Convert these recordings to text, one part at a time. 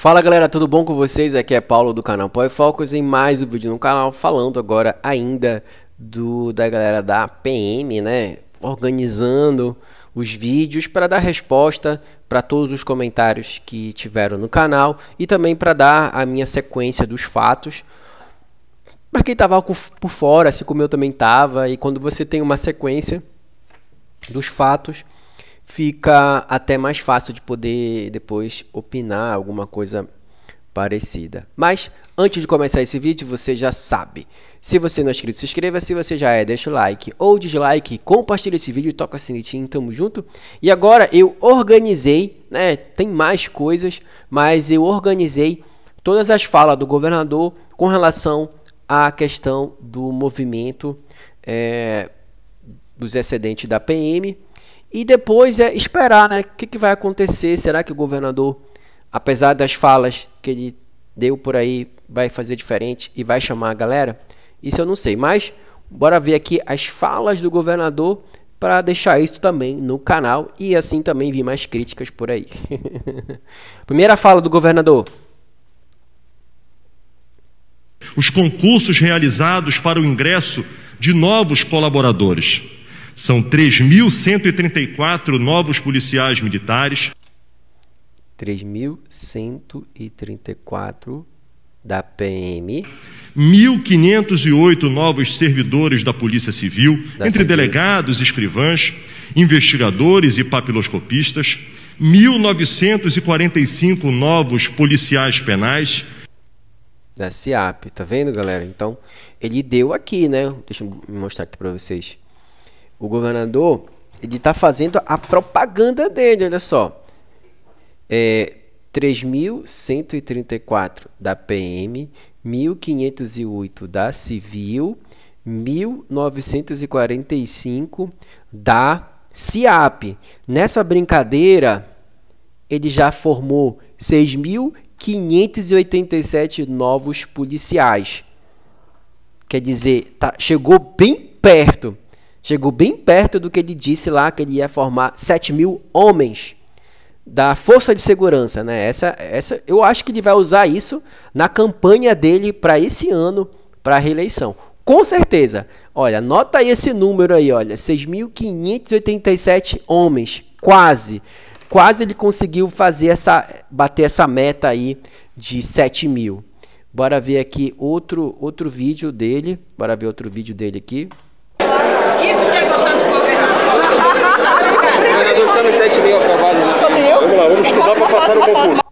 Fala galera, tudo bom com vocês? Aqui é Paulo do canal Poi Focus em mais um vídeo no canal falando agora ainda do da galera da PM, né? Organizando os vídeos para dar resposta para todos os comentários que tiveram no canal e também para dar a minha sequência dos fatos. Para quem estava por fora, assim como eu também estava, e quando você tem uma sequência dos fatos, fica até mais fácil de poder depois opinar alguma coisa parecida. Mas antes de começar esse vídeo, você já sabe. Se você não é inscrito, se inscreva. Se você já é, deixa o like ou dislike, compartilha esse vídeo, toca o sininho, tamo junto. E agora eu organizei, né? Tem mais coisas, mas eu organizei todas as falas do governador com relação à questão do movimento é, dos excedentes da PM e depois é esperar, né? O que, que vai acontecer? Será que o governador, apesar das falas que ele deu por aí, vai fazer diferente e vai chamar a galera? Isso eu não sei. Mas bora ver aqui as falas do governador para deixar isso também no canal e assim também vir mais críticas por aí. Primeira fala do governador. Os concursos realizados para o ingresso de novos colaboradores são 3.134 novos policiais militares. 3.134 da PM. 1.508 novos servidores da Polícia Civil, da entre Civil. delegados, escrivãs, investigadores e papiloscopistas. 1.945 novos policiais penais. Da CIAP, tá vendo, galera? Então, ele deu aqui, né? Deixa eu mostrar aqui para vocês o governador ele está fazendo a propaganda dele, olha só. É, 3.134 da PM, 1.508 da Civil, 1.945 da CIAP. Nessa brincadeira, ele já formou 6.587 novos policiais. Quer dizer, tá, chegou bem perto Chegou bem perto do que ele disse lá, que ele ia formar 7 mil homens da força de segurança, né? Essa, essa, eu acho que ele vai usar isso na campanha dele para esse ano, para a reeleição. Com certeza. Olha, nota aí esse número aí, olha, 6.587 homens, quase. Quase ele conseguiu fazer essa, bater essa meta aí de 7 mil. Bora ver aqui outro, outro vídeo dele. Bora ver outro vídeo dele aqui. Isso que é gostar do governador. O governador chama 7 mil aprovados. Vamos lá, vamos estudar para passar no concurso.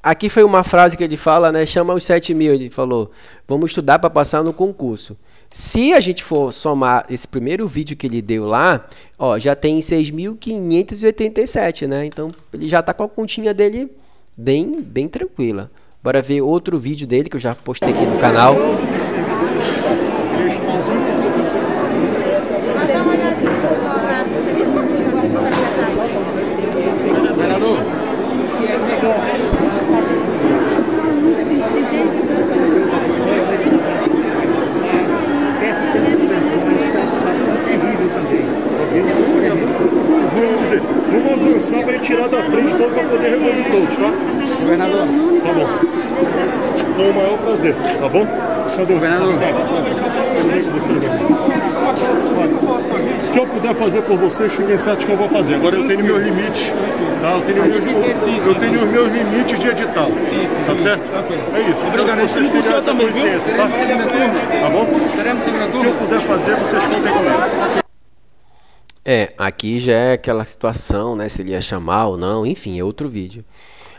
Aqui foi uma frase que ele fala, né? Chama os 7 mil, ele falou. Vamos estudar para passar no concurso. Se a gente for somar esse primeiro vídeo que ele deu lá, ó, já tem 6.587, né? Então ele já tá com a continha dele bem, bem tranquila. Bora ver outro vídeo dele que eu já postei aqui no canal. Tirar da frente todo para poder resolver todos, tá? Governador. Tá bom. Com o maior prazer, tá bom? Cadê? Governador. O que eu puder fazer por vocês, fiquem certos que eu vou fazer. Agora eu tenho meus limites, tá? Eu tenho, meus, eu tenho os meus limites de edital, tá certo? É isso. Obrigado. Estamos com o senhor também, viu? Tá? Tá bom? O que eu puder fazer, vocês contem comigo. É, aqui já é aquela situação, né? Se ele ia chamar ou não, enfim, é outro vídeo.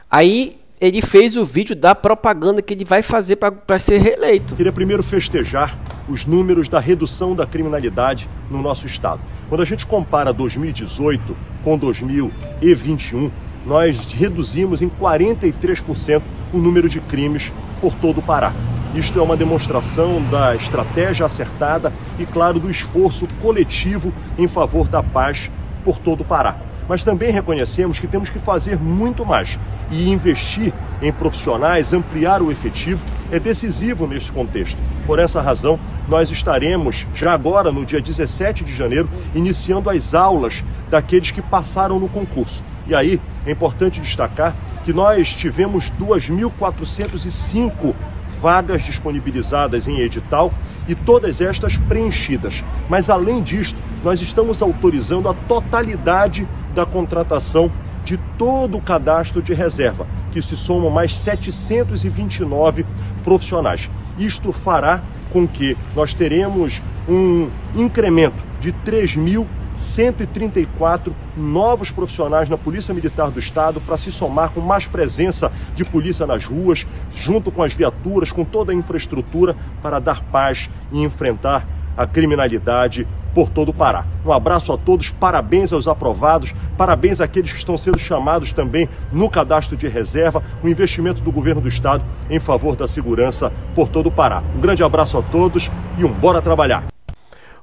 Aí ele fez o vídeo da propaganda que ele vai fazer para ser reeleito. Queria primeiro festejar os números da redução da criminalidade no nosso estado. Quando a gente compara 2018 com 2021, nós reduzimos em 43% o número de crimes por todo o Pará. Isto é uma demonstração da estratégia acertada e, claro, do esforço coletivo em favor da paz por todo o Pará. Mas também reconhecemos que temos que fazer muito mais e investir em profissionais, ampliar o efetivo é decisivo neste contexto. Por essa razão, nós estaremos já agora, no dia 17 de janeiro, iniciando as aulas daqueles que passaram no concurso. E aí é importante destacar que nós tivemos 2.405 vagas disponibilizadas em edital e todas estas preenchidas. Mas além disto, nós estamos autorizando a totalidade da contratação de todo o cadastro de reserva, que se somam mais 729 profissionais. Isto fará com que nós teremos um incremento de 3.134 novos profissionais na Polícia Militar do Estado para se somar com mais presença de polícia nas ruas, junto com as viaturas, com toda a infraestrutura para dar paz e enfrentar a criminalidade por todo o Pará. Um abraço a todos, parabéns aos aprovados, parabéns àqueles que estão sendo chamados também no cadastro de reserva, o investimento do governo do estado em favor da segurança por todo o Pará. Um grande abraço a todos e um bora trabalhar.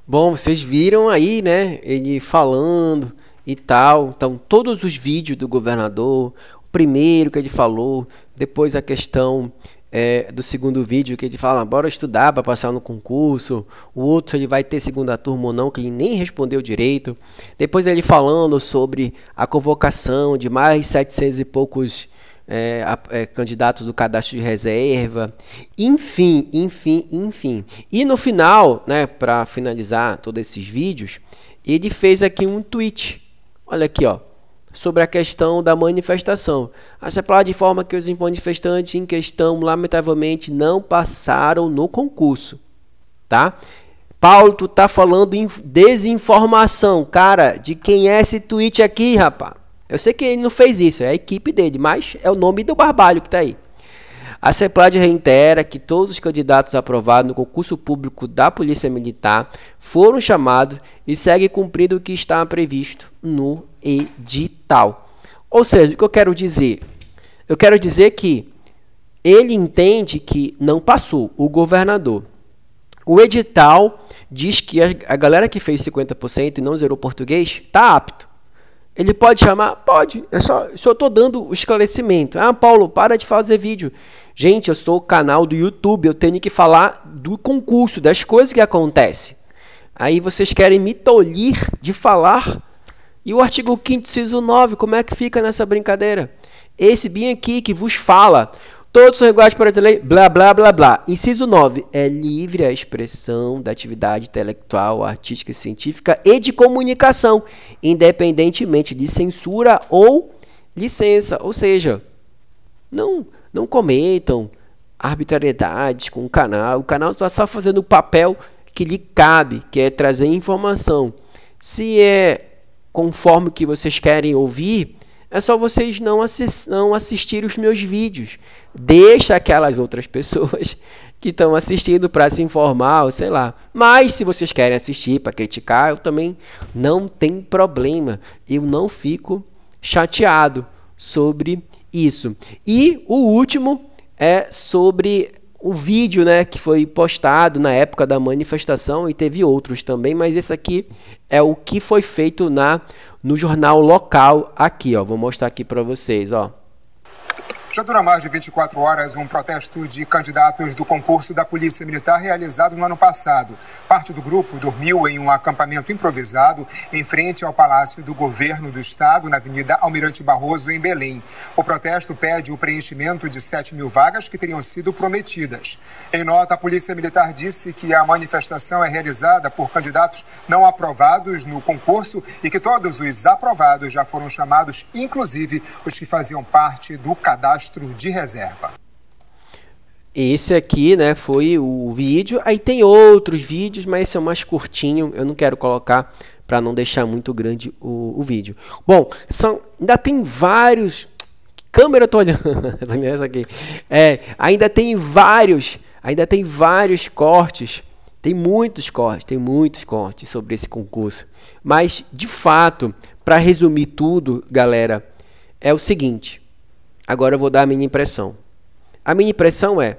Bom, vocês viram aí, né, ele falando e tal. Então, todos os vídeos do governador, o primeiro que ele falou, depois a questão é, do segundo vídeo que ele fala, bora estudar para passar no concurso. O outro ele vai ter segunda turma ou não, que ele nem respondeu direito. Depois ele falando sobre a convocação de mais 700 e poucos é, é, candidatos do cadastro de reserva. Enfim, enfim, enfim. E no final, né, para finalizar todos esses vídeos, ele fez aqui um tweet. Olha aqui, ó sobre a questão da manifestação. A CEPLA de forma que os manifestantes em questão, lamentavelmente, não passaram no concurso. Tá? Paulo, tu tá falando em desinformação. Cara, de quem é esse tweet aqui, rapaz? Eu sei que ele não fez isso, é a equipe dele, mas é o nome do barbalho que tá aí. A CEPLAD reitera que todos os candidatos aprovados no concurso público da Polícia Militar foram chamados e seguem cumprindo o que está previsto no edital. Ou seja, o que eu quero dizer? Eu quero dizer que ele entende que não passou, o governador. O edital diz que a, galera que fez 50% e não zerou português está apto. Ele pode chamar? Pode. É só, só estou dando o esclarecimento. Ah, Paulo, para de fazer vídeo. Gente, eu sou o canal do YouTube, eu tenho que falar do concurso, das coisas que acontecem. Aí vocês querem me tolir de falar e o artigo 5 inciso 9, como é que fica nessa brincadeira? Esse bem aqui que vos fala, todos são iguais para a lei, blá, blá, blá, blá. Inciso 9, é livre a expressão da atividade intelectual, artística, científica e de comunicação, independentemente de censura ou licença. Ou seja, não, não cometam arbitrariedades com o canal. O canal está só fazendo o papel que lhe cabe, que é trazer informação. Se é conforme o que vocês querem ouvir, é só vocês não, assist não assistirem os meus vídeos. Deixa aquelas outras pessoas que estão assistindo para se informar, ou sei lá. Mas se vocês querem assistir para criticar, eu também não tem problema. Eu não fico chateado sobre isso. E o último é sobre o vídeo né, que foi postado na época da manifestação e teve outros também, mas esse aqui é o que foi feito na no jornal local aqui, ó. Vou mostrar aqui para vocês, ó. Já dura mais de 24 horas um protesto de candidatos do concurso da Polícia Militar realizado no ano passado. Parte do grupo dormiu em um acampamento improvisado em frente ao Palácio do Governo do Estado, na Avenida Almirante Barroso, em Belém. O protesto pede o preenchimento de 7 mil vagas que teriam sido prometidas. Em nota, a Polícia Militar disse que a manifestação é realizada por candidatos não aprovados no concurso e que todos os aprovados já foram chamados, inclusive os que faziam parte do cadastro cadastro de reserva. Esse aqui, né, foi o vídeo. Aí tem outros vídeos, mas esse é mais curtinho. Eu não quero colocar para não deixar muito grande o, o vídeo. Bom, são, ainda tem vários. Câmera eu tô olhando? Essa aqui. É, ainda tem vários, ainda tem vários cortes. Tem muitos cortes, tem muitos cortes sobre esse concurso. Mas, de fato, para resumir tudo, galera, é o seguinte: Agora eu vou dar a minha impressão. A minha impressão é: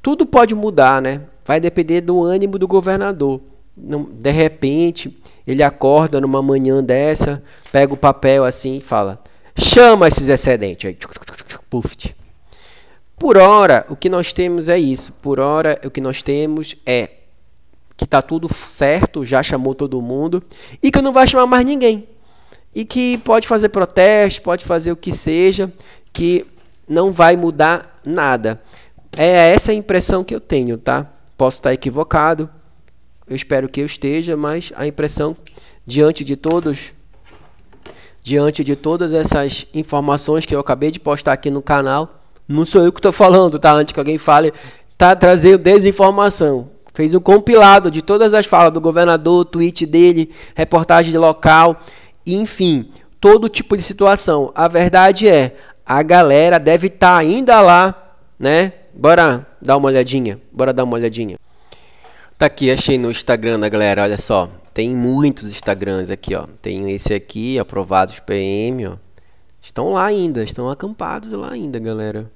tudo pode mudar, né? Vai depender do ânimo do governador. De repente, ele acorda numa manhã dessa, pega o papel assim e fala: chama esses excedentes aí. Puff. Por hora, o que nós temos é isso. Por hora, o que nós temos é que tá tudo certo, já chamou todo mundo e que não vai chamar mais ninguém. E que pode fazer protesto, pode fazer o que seja, que não vai mudar nada. É essa a impressão que eu tenho, tá? Posso estar equivocado, eu espero que eu esteja, mas a impressão diante de todos diante de todas essas informações que eu acabei de postar aqui no canal, não sou eu que estou falando, tá? Antes que alguém fale, tá trazendo desinformação. Fez um compilado de todas as falas do governador, tweet dele, reportagem de local, enfim, todo tipo de situação. A verdade é, a galera deve estar tá ainda lá, né? Bora dar uma olhadinha. Bora dar uma olhadinha. Tá aqui, achei no Instagram da galera, olha só. Tem muitos Instagrams aqui, ó. Tem esse aqui, aprovados PM, ó. Estão lá ainda, estão acampados lá ainda, galera.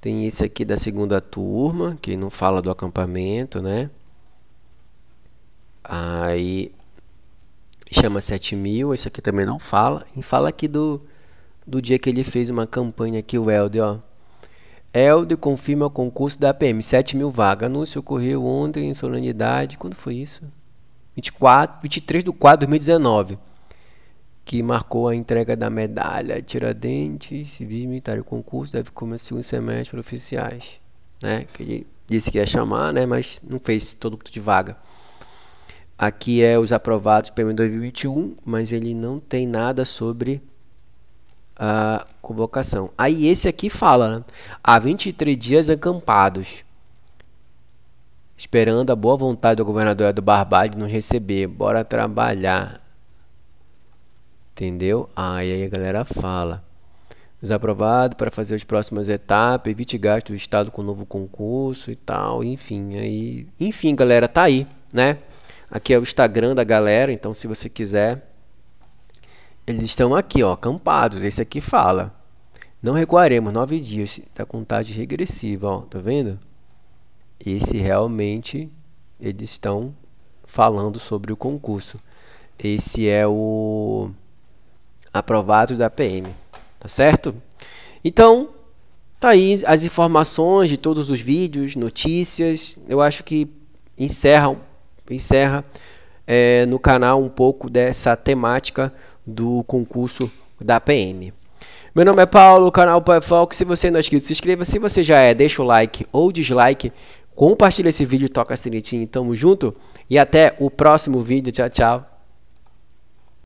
Tem esse aqui da segunda turma, que não fala do acampamento, né? Aí chama 7 mil, esse aqui também não fala. E fala aqui do, do dia que ele fez uma campanha aqui, o Helder, ó. Helder confirma o concurso da PM, 7 mil vagas. Anúncio ocorreu ontem em solenidade. Quando foi isso? 24, 23 de 4 de 2019 que marcou a entrega da medalha Tiradentes, Civil e Militar. O concurso deve começar um semestre oficiais, né? Que ele disse que ia chamar, né? Mas não fez todo de vaga. Aqui é os aprovados para 2021, mas ele não tem nada sobre a convocação. Aí esse aqui fala, né? há 23 dias acampados, esperando a boa vontade do governador do Barbade nos receber. Bora trabalhar. Entendeu? Aí a galera fala. Desaprovado para fazer as próximas etapas, evite gasto do Estado com novo concurso e tal, enfim, aí, enfim, galera, tá aí, né? Aqui é o Instagram da galera, então se você quiser, eles estão aqui, ó, acampados. Esse aqui fala. Não recuaremos nove dias da contagem regressiva, ó, tá vendo? Esse realmente eles estão falando sobre o concurso. Esse é o aprovados da PM, tá certo? Então, tá aí as informações de todos os vídeos, notícias. Eu acho que encerra, encerra é, no canal um pouco dessa temática do concurso da PM. Meu nome é Paulo, canal Foco. Se você não é inscrito, se inscreva. Se você já é, deixa o like ou dislike. Compartilha esse vídeo, toca a sinetinha. Tamo junto e até o próximo vídeo. Tchau, tchau.